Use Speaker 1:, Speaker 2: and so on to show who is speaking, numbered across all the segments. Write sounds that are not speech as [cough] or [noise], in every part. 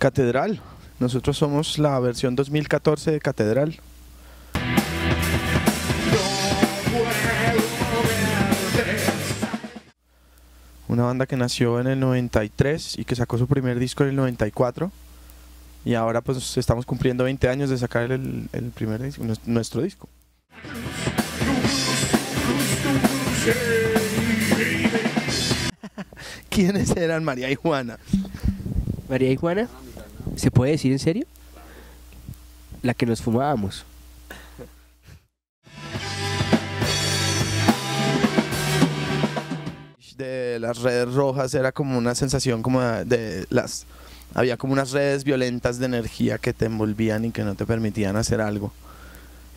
Speaker 1: Catedral. Nosotros somos la versión 2014 de Catedral. Una banda que nació en el 93 y que sacó su primer disco en el 94. Y ahora pues estamos cumpliendo 20 años de sacar el, el primer disco, nues- nuestro disco. [laughs] ¿Quiénes eran María y Juana?
Speaker 2: María y Juana, ¿se puede decir en serio? La que nos fumábamos.
Speaker 1: de las redes rojas era como una sensación como de, las había como unas redes violentas de energía que te envolvían y que no te permitían hacer algo.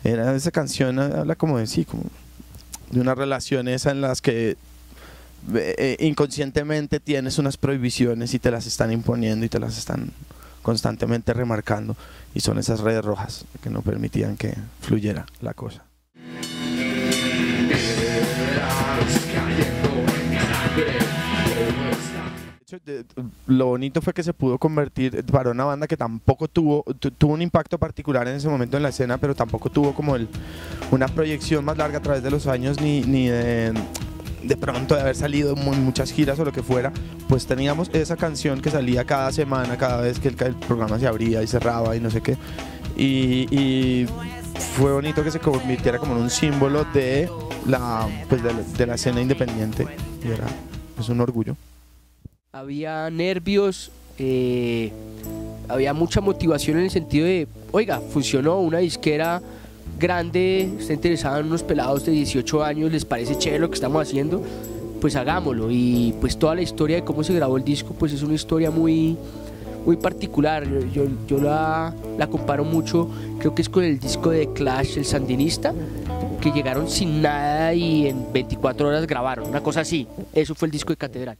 Speaker 1: Era esa canción habla como de sí, como de unas relaciones en las que eh, eh, inconscientemente tienes unas prohibiciones y te las están imponiendo y te las están constantemente remarcando y son esas redes rojas que no permitían que fluyera la cosa. Lo bonito fue que se pudo convertir para una banda que tampoco tuvo tu- tuvo un impacto particular en ese momento en la escena, pero tampoco tuvo como el, una proyección más larga a través de los años ni, ni de, de pronto de haber salido muchas giras o lo que fuera, pues teníamos esa canción que salía cada semana, cada vez que el, programa se abría y cerraba y no sé qué. Y, y fue bonito que se convirtiera como en un símbolo de la, pues de la escena independiente y era es un orgullo.
Speaker 2: Había nervios, eh, había mucha motivación en el sentido de, oiga, funcionó una disquera grande, está interesada en unos pelados de 18 años, les parece chévere lo que estamos haciendo, pues hagámoslo. Y pues toda la historia de cómo se grabó el disco, pues es una historia muy, muy particular. Yo, yo, yo la, la comparo mucho, creo que es con el disco de Clash, El Sandinista, que llegaron sin nada y en 24 horas grabaron, una cosa así. Eso fue el disco de Catedral.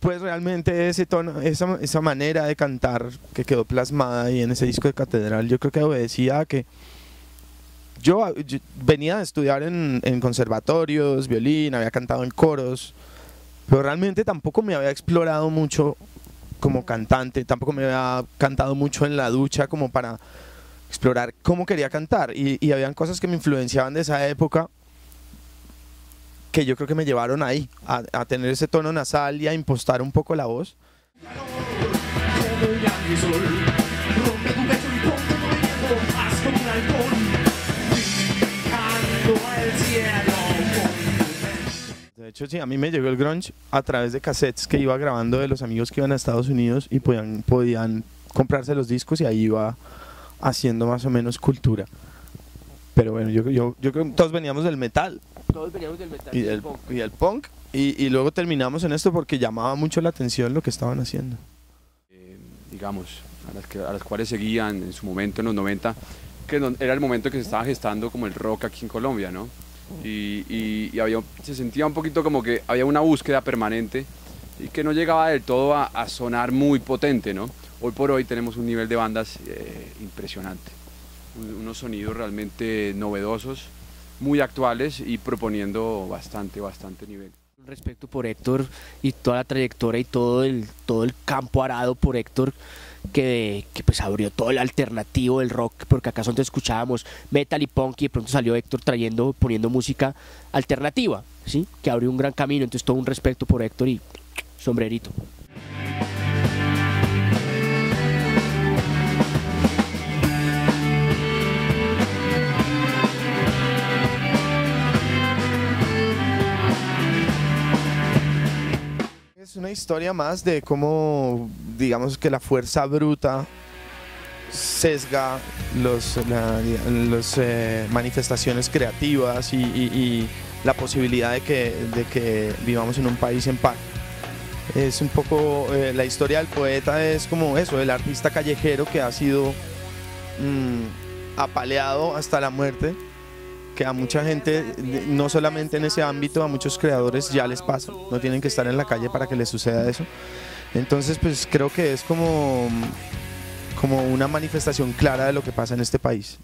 Speaker 1: Pues realmente ese tono, esa, esa manera de cantar que quedó plasmada ahí en ese disco de Catedral, yo creo que obedecía a que yo, venía a estudiar en, en conservatorios, violín, había cantado en coros, pero realmente tampoco me había explorado mucho como cantante, tampoco me había cantado mucho en la ducha como para explorar cómo quería cantar. Y, y habían cosas que me influenciaban de esa época que yo creo que me llevaron ahí, a, tener ese tono nasal y a impostar un poco la voz. De hecho, sí, a mí me llegó el grunge a través de cassettes que iba grabando de los amigos que iban a Estados Unidos y podían, podían comprarse los discos y ahí iba haciendo más o menos cultura. Pero bueno, yo, yo, yo creo que todos veníamos del metal
Speaker 2: Todos veníamos del metal
Speaker 1: y del, y del punk y, y luego terminamos en esto porque llamaba mucho la atención lo que estaban haciendo.
Speaker 3: eh, digamos, a las, que- a las cuales seguían en su momento, en los 90, que no- era el momento que se estaba gestando como el rock aquí en Colombia, ¿no? Y, y- y había, se sentía un poquito como que había una búsqueda permanente y que no llegaba del todo a, a sonar muy potente, ¿no? Hoy por hoy tenemos un nivel de bandas eh, impresionante, Un- unos sonidos realmente novedosos, muy actuales y proponiendo bastante, bastante nivel.
Speaker 2: Un respeto por Héctor y toda la trayectoria y todo el, todo el campo arado por Héctor que, que pues abrió todo el alternativo del rock, porque acá donde escuchábamos metal y punk y de pronto salió Héctor trayendo, poniendo música alternativa, ¿sí? que abrió un gran camino, entonces todo un respeto por Héctor y sombrerito.
Speaker 1: Una historia más de cómo, digamos que la fuerza bruta sesga los, eh, manifestaciones creativas y la posibilidad de que, de que vivamos en un país en paz. Es un poco, eh, la historia del poeta es como eso, el artista callejero que ha sido mm, apaleado hasta la muerte, que a mucha gente, no solamente en ese ámbito, a muchos creadores ya les pasa, no tienen que estar en la calle para que les suceda eso. Entonces, pues creo que es como, como una manifestación clara de lo que pasa en este país.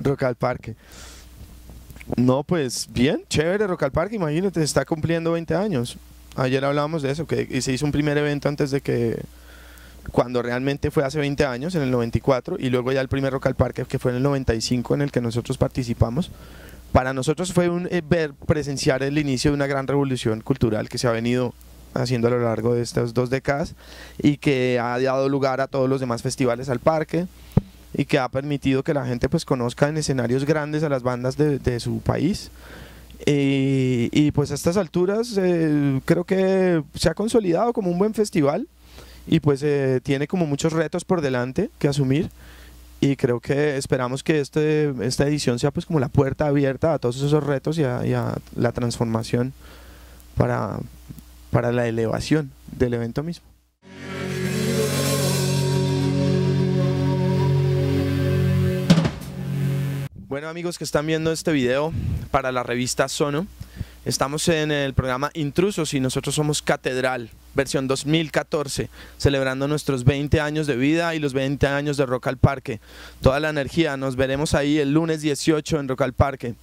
Speaker 1: Rockal Parque. No, pues bien, chévere Rock al Parque, imagínate, está cumpliendo 20 años. Ayer hablábamos de eso, que se hizo un primer evento antes de que cuando realmente fue hace 20 años, en el 94, y luego ya el primer Rock al Parque, que fue en el 95, en el que nosotros participamos. Para nosotros fue un eh, ver, presenciar el inicio de una gran revolución cultural que se ha venido haciendo a lo largo de estas dos décadas y que ha dado lugar a todos los demás festivales al parque y que ha permitido que la gente pues conozca en escenarios grandes a las bandas de, su país. Y, pues a estas alturas eh, creo que se ha consolidado como un buen festival y pues eh, tiene como muchos retos por delante que asumir y creo que esperamos que este, esta edición sea pues como la puerta abierta a todos esos retos y a, la transformación para, para la elevación del evento mismo. Bueno amigos que están viendo este video para la revista Sono, estamos en el programa Intrusos y nosotros somos Catedral, versión 2014, celebrando nuestros 20 años de vida y los 20 años de Rock al Parque. Toda la energía, nos veremos ahí el lunes 18 en Rock al Parque.